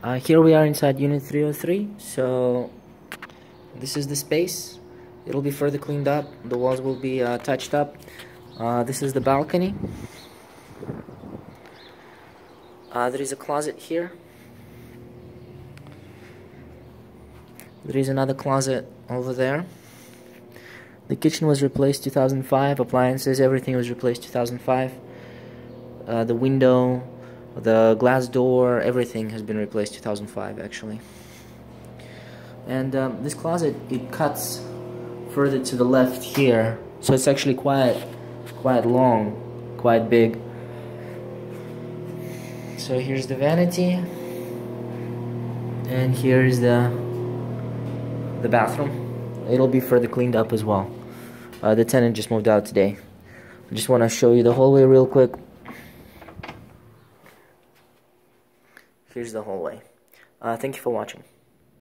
Uh, here we are inside unit 303. So this is the space. It'll be further cleaned up. The walls will be uh, touched up. Uh, this is the balcony. Uh, there is a closet here. There is another closet over there. The kitchen was replaced 2005. Appliances, everything was replaced 2005. Uh, the window, the glass door, everything has been replaced 2005 actually. And um, this closet, it cuts further to the left here. So it's actually quite, quite long, quite big. So here's the vanity. And here's the, the bathroom. It'll be further cleaned up as well. Uh, the tenant just moved out today. I just want to show you the hallway real quick. Here's the hallway. Uh, thank you for watching.